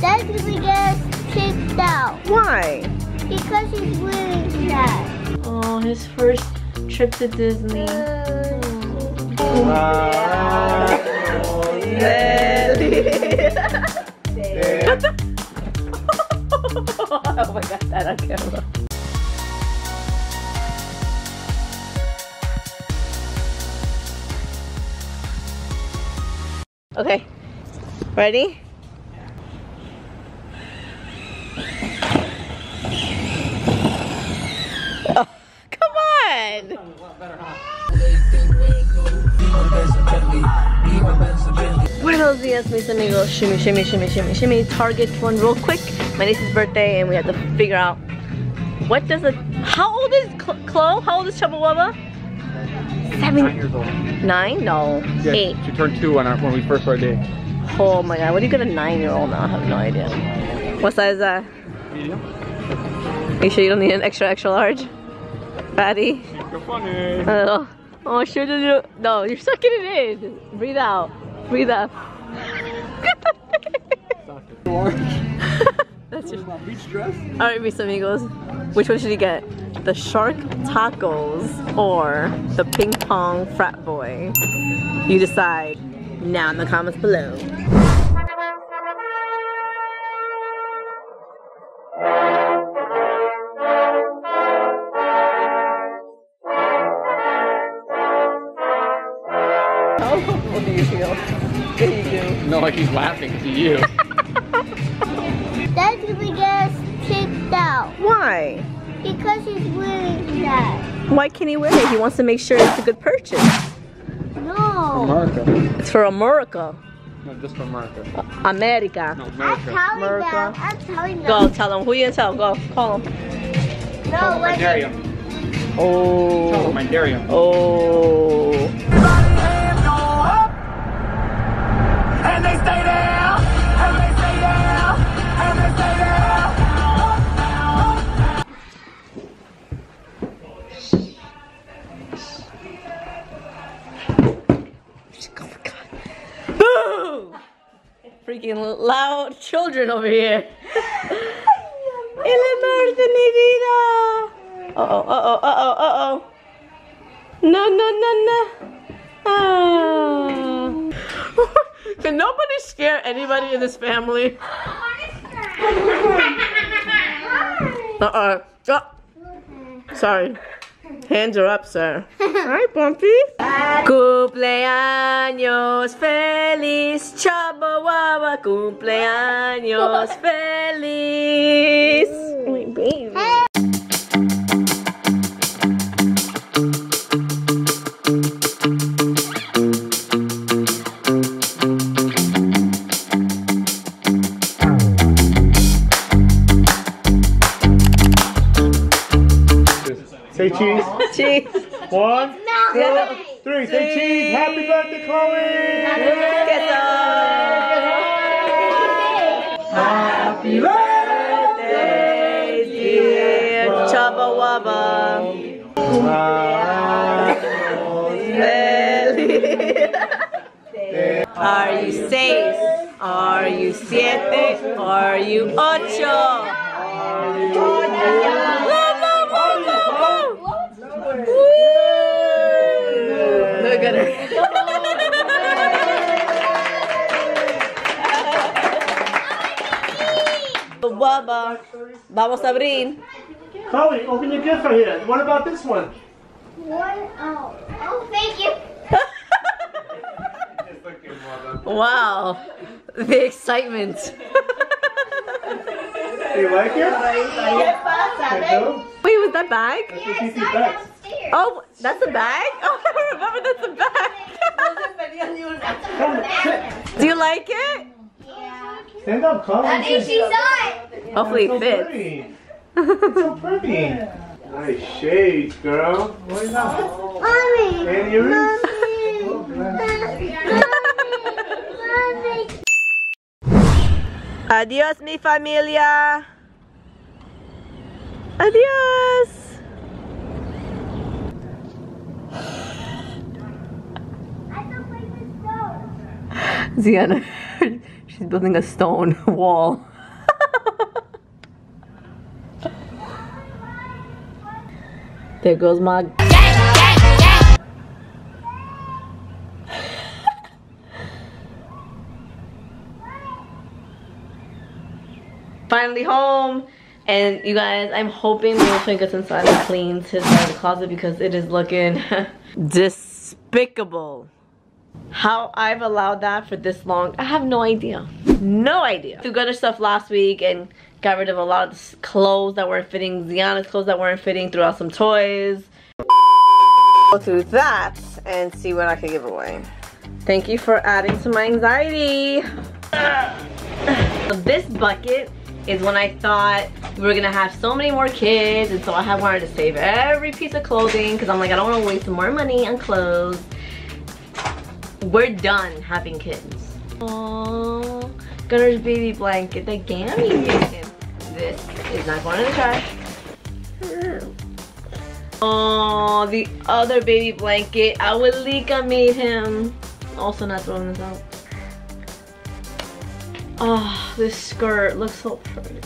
Daddy we get kicked out Why? because he's wearing that. Oh, his first trip to Disney. oh my god, that on camera. Okay, ready? Oh, come on! Buenos días, mis amigos. Shimmy, shimmy, shimmy, shimmy, shimmy. Target one real quick. My niece's birthday, and we have to figure out what does a. How old is Cl- Chloe? How old is Chubba Wubba? Seven. Nine years old. Nine? No. Yeah, Eight. She turned two on our, when we first started dating. Oh my god, what do you get a nine-year-old now? I have no idea. What size is that? Medium. you sure you don't need an extra, extra large? Fatty? Funny. Uh, oh, oh sure do you. No, you're sucking it in. Breathe out. Breathe out. That's your. Beach dress? Alright, mis amigos. Which one should you get? The shark tacos or the ping pong frat boy? You decide now in the comments below. Oh, what do you feel? What do you do? No, like he's laughing to you. That's Daddy we get kicked out Why? because he's wearing that. Why can't he wear it? He wants to make sure it's a good purchase. No. America. It's for America. No, just for America. America. No, I'm America. telling America. them. I'm telling them. Go, tell him. Who you gonna tell? Go, call him. No, I when dare they, you. Oh. Tell Oh. him I dare you. Oh. And they stay there, and they stay there, and they stay there. Boo! Freaking loud children over here. El amor de mi vida. Uh oh, uh oh, uh oh, uh oh. No, no, no, no. Can nobody scare anybody in this family? Uh-uh. Oh. Sorry. Hands are up, sir. Hi, Bumpy. Cumpleaños feliz, waba. Cumpleaños feliz. Say oh. cheese. Cheese. One, Yeah, two, three. Say cheese. Happy birthday, Chloe. Queso. Happy birthday, dear Chubba Wubba. Are you seis? Are you siete? Are you ocho? Baba, vamos a abrir. Chloe, open your gift right here. What about this one? What? Oh. Oh, thank you. Wow, the excitement. Do you like it? Hello? Wait, was that bag? That's what Kiki. Oh, that's a bag? Oh, I remember that's a bag. Do you like it? Stand up, Chloe. She saw it. Hopefully so it fits. pretty. It's so pretty. Nice shades, girl. What is that? Mommy. And yours? Adios, mi familia. Adios. Ziana, She's building a stone wall. There goes my. Finally home. And you guys, I'm hoping Wolfen gets inside and cleans his side of the closet because it is looking despicable. How I've allowed that for this long, I have no idea. No idea. We got our stuff last week and got rid of a lot of s- clothes that weren't fitting, Ziana's clothes that weren't fitting, threw out some toys. Go through that and see what I can give away. Thank you for adding to my anxiety. This bucket is when I thought we were gonna have so many more kids and so I have wanted to save every piece of clothing because I'm like I don't want to waste more money on clothes. We're done having kids. Oh, Gunner's baby blanket, the Gammy blanket. This is not going in the trash. Oh, the other baby blanket. Awalika made him. Also not throwing this out. Oh, this skirt looks so pretty.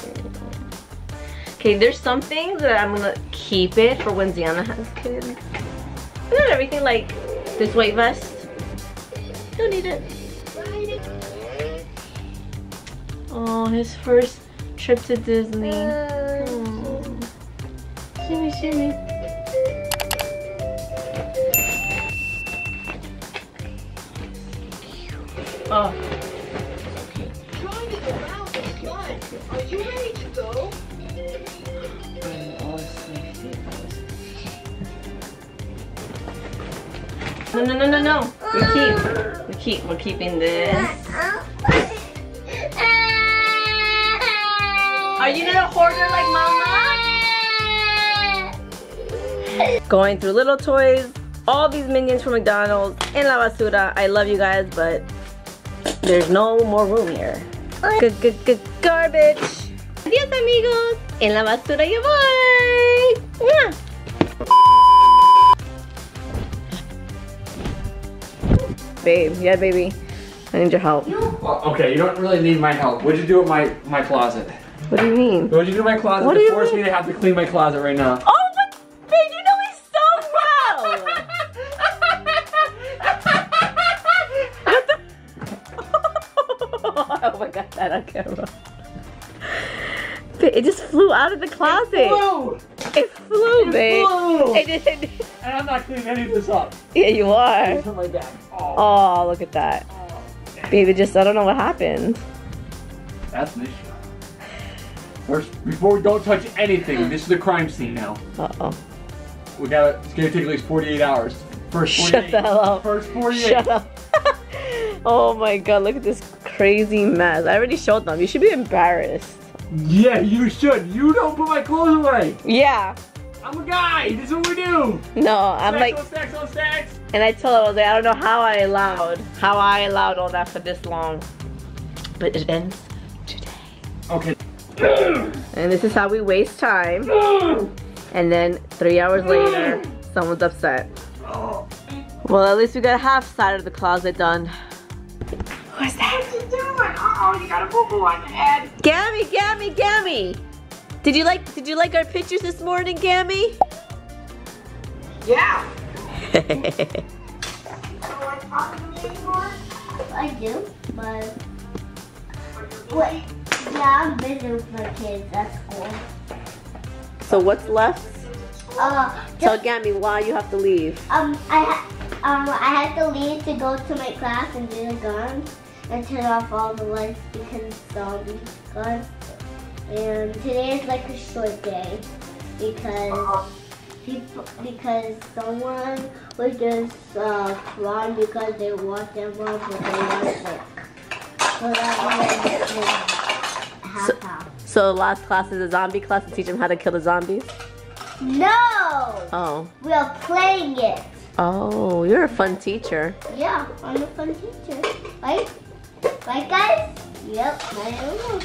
Okay, there's some things that I'm gonna keep it for when Ziana has kids. Not everything like this white vest. Don't need it. Oh, his first trip to Disney. Oh. Shimmy, shimmy. Oh. Driving around is fun. Are you ready to go? No, no, no, no, no. We keep. We keep. We're keeping this. Uh-uh. Are you not a hoarder like mama? Going through little toys, all these minions from McDonald's in La Basura. I love you guys, but there's no more room here. Good, good, good garbage. Adios, amigos. En la basura yo voy. Mwah. Babe, yeah, baby. I need your help. Well, okay, you don't really need my help. What'd you do with my my closet? What do you mean? What'd you do with my closet What to do you force mean? me to have to clean my closet right now? Oh, but babe, you know me so well. oh my god, that on camera. Babe, It just flew out of the closet. Whoa! It flew, babe. flew. It just, And I'm not cleaning any of this up. yeah, you are. It's on my back. Oh, Oh, look at that. Oh, Baby, just, I don't know what happened. that's an issue. First, before we don't touch anything, this is the crime scene now. Uh-oh. We gotta, it's gonna take at least 48 hours. First 48. Shut the hell up. First 48. Shut up. oh my god, look at this crazy mess. I already showed them. You should be embarrassed. Yeah, you should. You don't put my clothes away. Yeah. I'm a guy. This is what we do. No, I'm stacks like, on stacks on stacks. and I told her, I was like, I don't know how I allowed, how I allowed all that for this long. But it ends today. Okay. And this is how we waste time. And then three hours later, someone's upset. Well, at least we got half side of the closet done. What's that? What you doing? Uh-oh, you got a boo-boo on your head. Gammy, Gammy, Gammy! Did you like did you like our pictures this morning, Gammy? Yeah. I do, but what? Yeah, I'm busy with my kids at school. so what's left? Uh, Tell Gammy why you have to leave. um, I ha- um, I had to leave to go to my class and do the guns and turn off all the lights because it's zombie guns. And today is like a short day because people because someone was just uh, crying because they want their mom but they want sick. So that was half So- half. So the last class is a zombie class to teach them how to kill the zombies? No, Oh. we are playing it. Oh, you're a fun teacher. Yeah, I'm a fun teacher. Right? Right, guys? Yep, I am.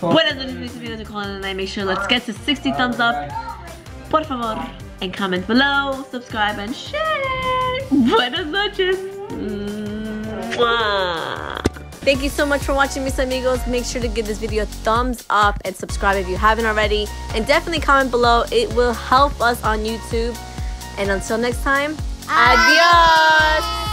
Buenas noches, mis amigos de Colin and I. Make sure let's get to 60 thumbs up. Por favor. And comment below, subscribe and share. Buenas noches. Mwah. Thank you so much for watching, mis amigos. Make sure to give this video a thumbs up and subscribe if you haven't already. And definitely comment below. It will help us on YouTube. And until next time, adios.